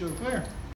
Joe Claire.